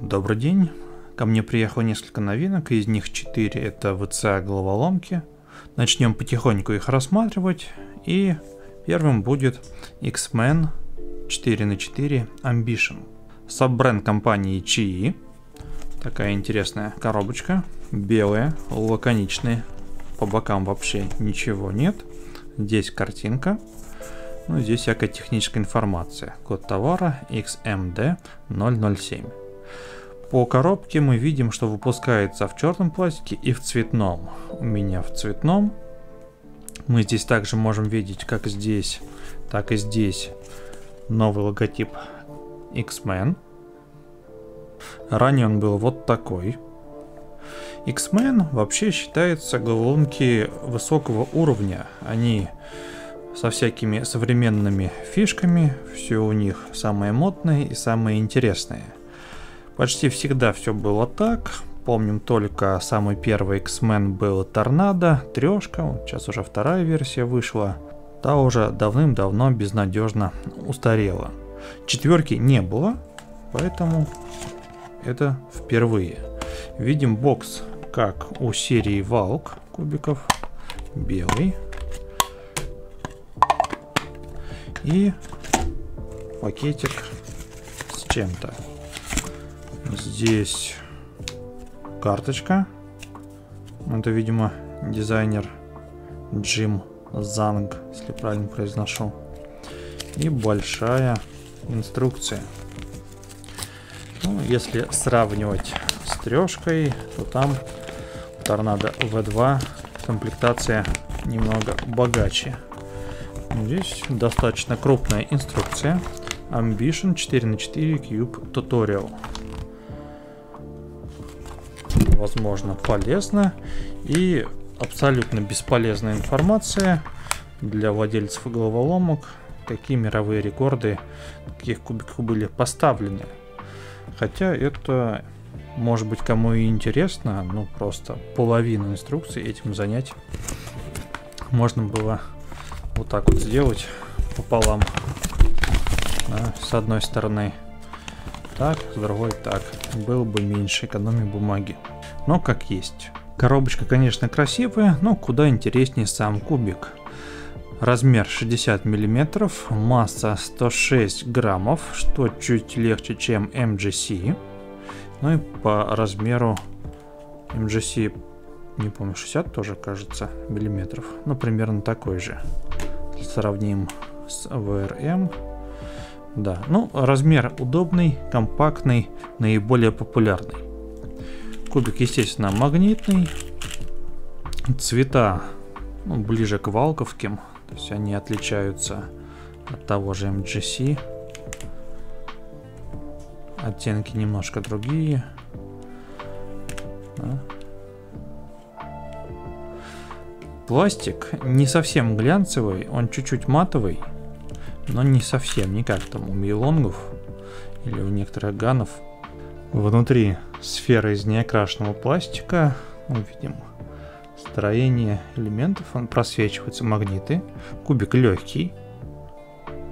Добрый день. Ко мне приехало несколько новинок, из них 4 это VCA головоломки. Начнем потихоньку их рассматривать. И первым будет X-Men 4 на 4 Ambition. Саббренд компании Chi. Такая интересная коробочка. Белая, лаконичная. По бокам вообще ничего нет. Здесь картинка. Ну, здесь всякая техническая информация. Код товара XMD 007. По коробке мы видим, что выпускается в черном пластике и в цветном. У меня в цветном. Мы здесь также можем видеть, как здесь, так и здесь новый логотип X-Men. Ранее он был вот такой. X-Men вообще считается головоломки высокого уровня. Они со всякими современными фишками, все у них самое модное и самое интересное. Почти всегда все было так. Помним только самый первый X-Men был Торнадо, трешка, сейчас уже вторая версия вышла. Та уже давным-давно безнадежно устарела. Четверки не было, поэтому это впервые. Видим бокс, как у серии Валк кубиков, белый. И пакетик с чем-то. Здесь карточка. Это, видимо, дизайнер Джим Занг, если правильно произношу. И большая инструкция. Ну, если сравнивать с трешкой, то там Торнадо V2 комплектация немного богаче. Здесь достаточно крупная инструкция. Ambition 4 на 4 Cube Tutorial возможно, полезно. И абсолютно бесполезная информация для владельцев головоломок, какие мировые рекорды каких кубиков были поставлены. Хотя это может быть кому и интересно, ну просто половину инструкции этим занять можно было вот так вот сделать пополам. Да, с одной стороны так, с другой так. Было бы меньше экономии бумаги но как есть. Коробочка, конечно, красивая, но куда интереснее сам кубик. Размер 60 мм, масса 106 граммов, что чуть легче, чем MGC. Ну и по размеру MGC, не помню, 60 тоже, кажется, миллиметров. Ну, примерно такой же. Сравним с VRM. Да, ну, размер удобный, компактный, наиболее популярный. Кубик, естественно, магнитный. Цвета ну, ближе к валковским. То есть они отличаются от того же MGC. Оттенки немножко другие. Да. Пластик не совсем глянцевый, он чуть-чуть матовый, но не совсем, не как там у мейлонгов или у некоторых ганов. Внутри сфера из неокрашенного пластика. Мы видим строение элементов. Он просвечивается магниты. Кубик легкий.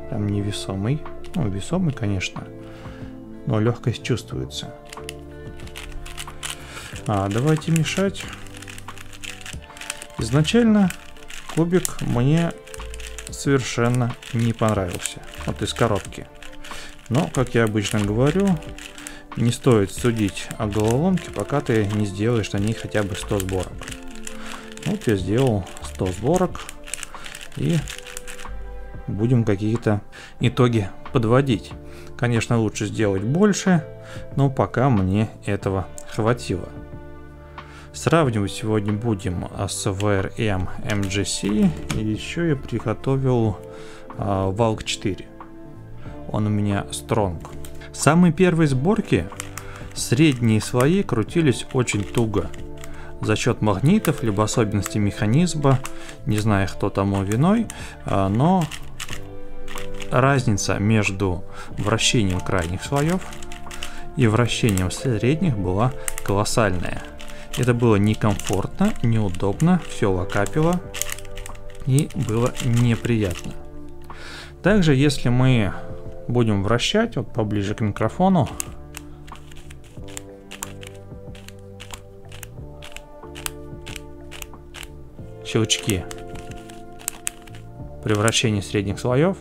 Прям невесомый. Ну, весомый, конечно. Но легкость чувствуется. А, давайте мешать. Изначально кубик мне совершенно не понравился. Вот из коробки. Но, как я обычно говорю, не стоит судить о головоломке, пока ты не сделаешь на ней хотя бы 100 сборок. Вот я сделал 100 сборок. И будем какие-то итоги подводить. Конечно, лучше сделать больше, но пока мне этого хватило. Сравнивать сегодня будем с VRM MGC. И еще я приготовил uh, Valk 4. Он у меня Strong. Самые первые сборки средние слои крутились очень туго. За счет магнитов, либо особенностей механизма, не знаю, кто тому виной, а, но разница между вращением крайних слоев и вращением средних была колоссальная. Это было некомфортно, неудобно, все локапило и было неприятно. Также, если мы Будем вращать, вот поближе к микрофону. Щелчки при вращении средних слоев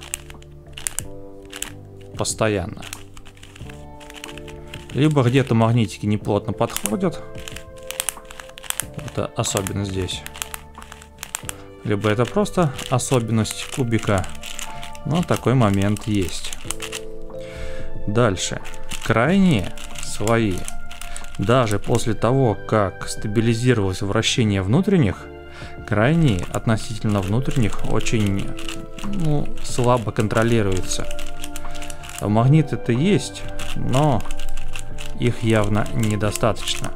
постоянно. Либо где-то магнитики неплотно подходят. Это особенно здесь. Либо это просто особенность кубика. Но такой момент есть. Дальше. Крайние свои. Даже после того, как стабилизировалось вращение внутренних, крайние относительно внутренних очень ну, слабо контролируются. Магнит это есть, но их явно недостаточно.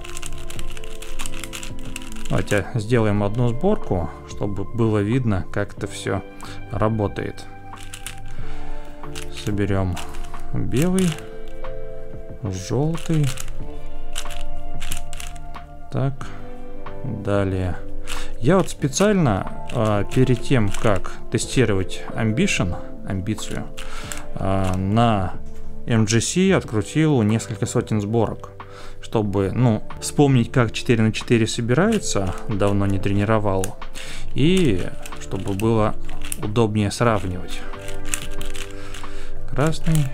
Давайте сделаем одну сборку, чтобы было видно, как это все работает. Соберем белый, желтый. Так, далее. Я вот специально э, перед тем, как тестировать Ambition, амбицию, э, на MGC открутил несколько сотен сборок, чтобы, ну, вспомнить, как 4 на 4 собирается, давно не тренировал, и чтобы было удобнее сравнивать. Красный.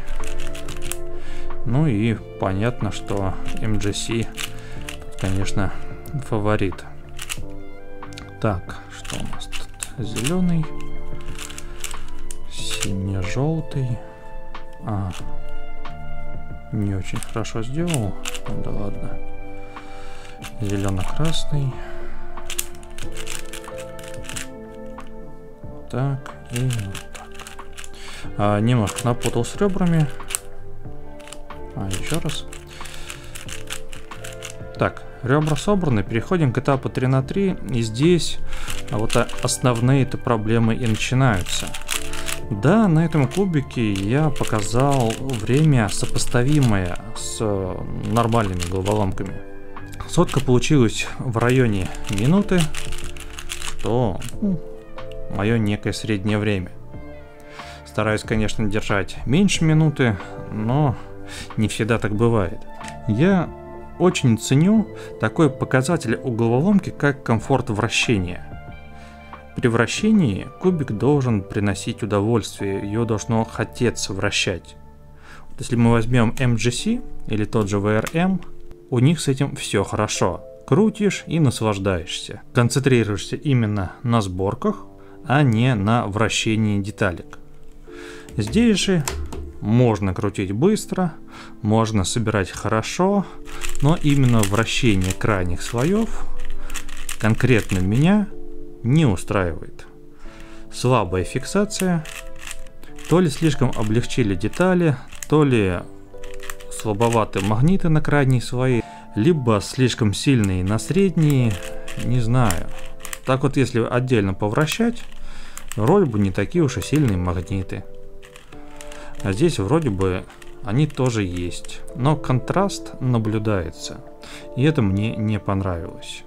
Ну и понятно, что MGC, конечно, фаворит. Так, что у нас тут? Зеленый, сине-желтый. А, не очень хорошо сделал. Да ладно. Зелено-красный. Так, и вот так. А, немножко напутал с ребрами. А, еще раз. Так, ребра собраны. Переходим к этапу 3 на 3. И здесь вот основные это проблемы и начинаются. Да, на этом кубике я показал время сопоставимое с нормальными головоломками. Сотка получилась в районе минуты, что ну, мое некое среднее время. Стараюсь, конечно, держать меньше минуты, но не всегда так бывает. Я очень ценю такой показатель у головоломки, как комфорт вращения – при вращении кубик должен приносить удовольствие, ее должно хотеться вращать. Вот если мы возьмем MGC или тот же VRM, у них с этим все хорошо. Крутишь и наслаждаешься. Концентрируешься именно на сборках, а не на вращении деталек. Здесь же можно крутить быстро, можно собирать хорошо, но именно вращение крайних слоев конкретно меня не устраивает. Слабая фиксация, то ли слишком облегчили детали, то ли слабоваты магниты на крайней свои, либо слишком сильные на средние, не знаю. Так вот, если отдельно повращать, вроде бы не такие уж и сильные магниты. А здесь вроде бы они тоже есть, но контраст наблюдается, и это мне не понравилось.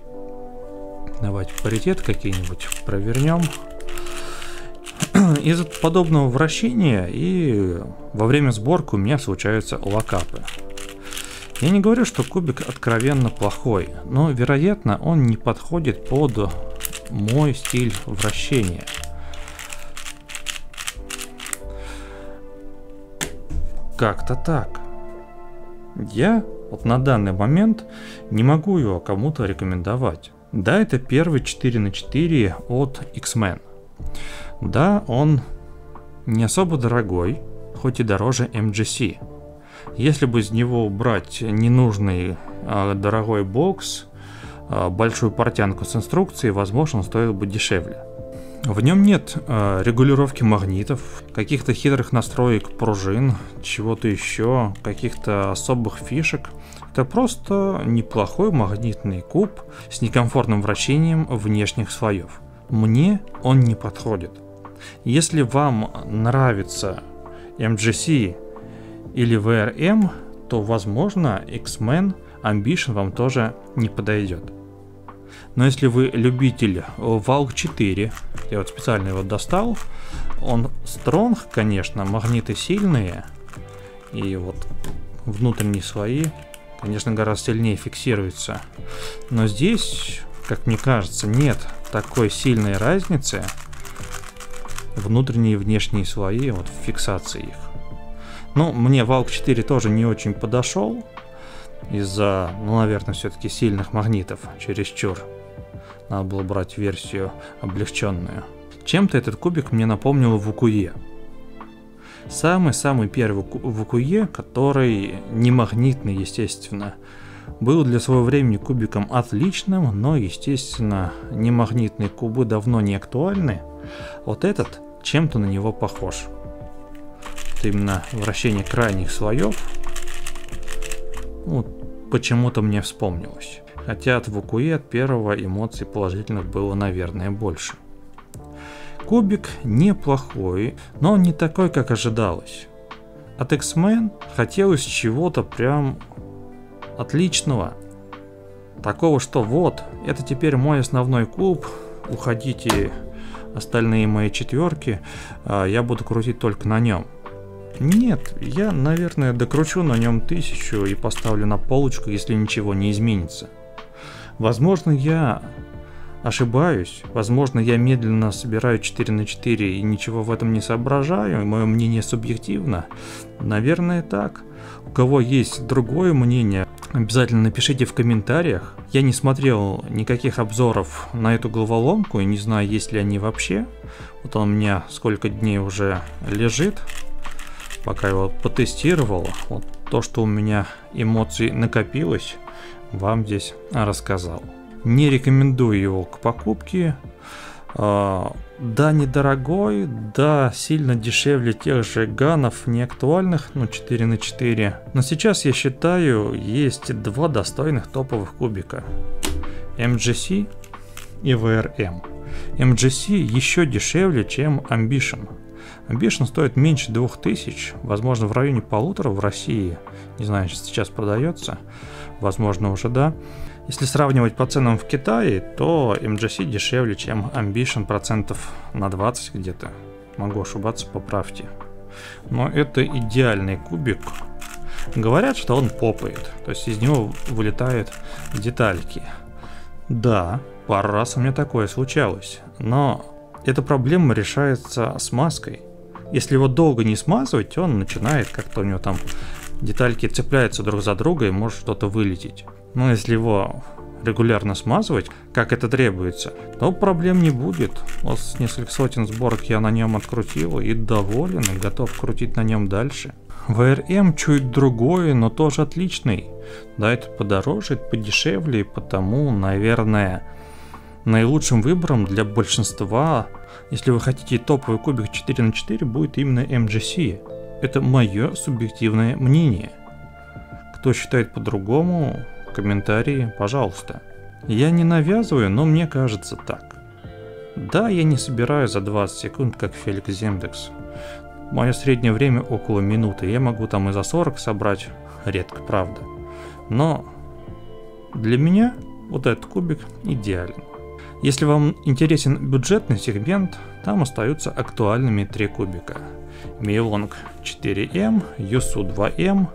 Давайте паритет какие-нибудь провернем. Из подобного вращения и во время сборки у меня случаются локапы. Я не говорю, что кубик откровенно плохой, но вероятно он не подходит под мой стиль вращения. Как-то так. Я вот на данный момент не могу его кому-то рекомендовать. Да, это первый 4 на 4 от X-Men. Да, он не особо дорогой, хоть и дороже MGC. Если бы из него убрать ненужный а, дорогой бокс, а, большую портянку с инструкцией, возможно, он стоил бы дешевле. В нем нет э, регулировки магнитов, каких-то хитрых настроек пружин, чего-то еще, каких-то особых фишек. Это просто неплохой магнитный куб с некомфортным вращением внешних слоев. Мне он не подходит. Если вам нравится MGC или VRM, то возможно X-Men Ambition вам тоже не подойдет. Но если вы любитель Valk 4, я вот специально его достал, он стронг, конечно, магниты сильные, и вот внутренние слои конечно, гораздо сильнее фиксируется. Но здесь, как мне кажется, нет такой сильной разницы внутренние и внешние слои, вот фиксации их. Ну, мне Valk 4 тоже не очень подошел из-за, ну, наверное, все-таки сильных магнитов чересчур. Надо было брать версию облегченную. Чем-то этот кубик мне напомнил Вукуе. Самый-самый первый Вукуе, который не магнитный, естественно, был для своего времени кубиком отличным, но, естественно, не магнитные кубы давно не актуальны. Вот этот чем-то на него похож. Вот именно вращение крайних слоев вот, почему-то мне вспомнилось. Хотя от Вукуи от первого эмоций положительных было, наверное, больше. Кубик неплохой, но не такой, как ожидалось. От X-Men хотелось чего-то прям отличного. Такого, что вот, это теперь мой основной куб, уходите остальные мои четверки, а, я буду крутить только на нем. Нет, я, наверное, докручу на нем тысячу и поставлю на полочку, если ничего не изменится. Возможно, я ошибаюсь, возможно, я медленно собираю 4 на 4 и ничего в этом не соображаю, мое мнение субъективно. Наверное, так. У кого есть другое мнение, обязательно напишите в комментариях. Я не смотрел никаких обзоров на эту головоломку и не знаю, есть ли они вообще. Вот он у меня сколько дней уже лежит, пока его потестировал. Вот то, что у меня эмоций накопилось, вам здесь рассказал. Не рекомендую его к покупке. А, да, недорогой, да, сильно дешевле тех же ганов неактуальных, ну 4 на 4. Но сейчас я считаю, есть два достойных топовых кубика. MGC и VRM. MGC еще дешевле, чем Ambition. Ambition стоит меньше 2000, возможно в районе полутора в России. Не знаю, сейчас продается, возможно уже да. Если сравнивать по ценам в Китае, то MGC дешевле, чем Ambition процентов на 20 где-то. Могу ошибаться, поправьте. Но это идеальный кубик. Говорят, что он попает, то есть из него вылетают детальки. Да, пару раз у меня такое случалось, но эта проблема решается смазкой. Если его долго не смазывать, он начинает как-то у него там детальки цепляются друг за друга и может что-то вылететь. Но если его регулярно смазывать, как это требуется, то проблем не будет. Вот с несколько сотен сборок я на нем открутил и доволен, и готов крутить на нем дальше. VRM чуть другой, но тоже отличный. Да, это подороже, это подешевле, и потому, наверное, наилучшим выбором для большинства, если вы хотите топовый кубик 4 на 4, будет именно MGC. Это мое субъективное мнение. Кто считает по-другому, комментарии, пожалуйста. Я не навязываю, но мне кажется так. Да, я не собираю за 20 секунд, как Феликс Земдекс. Мое среднее время около минуты, я могу там и за 40 собрать, редко, правда. Но для меня вот этот кубик идеален. Если вам интересен бюджетный сегмент, там остаются актуальными три кубика. Мейлонг 4M, Юсу 2M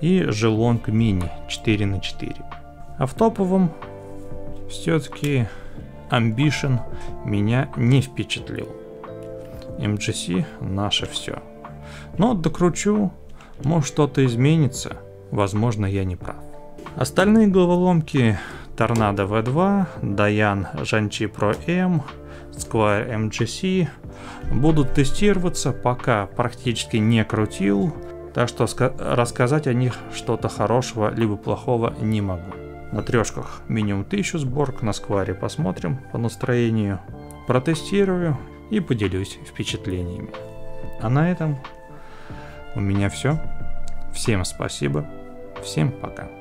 и Желонг Мини 4 на 4. А в топовом все-таки Ambition меня не впечатлил. MGC наше все. Но докручу, может что-то изменится, возможно я не прав. Остальные головоломки Торнадо V2, Даян Жанчи Pro M, Squire MGC будут тестироваться, пока практически не крутил, так что рассказать о них что-то хорошего либо плохого не могу. На трешках минимум 1000 сборок, на скваре посмотрим по настроению, протестирую и поделюсь впечатлениями. А на этом у меня все. Всем спасибо, всем пока.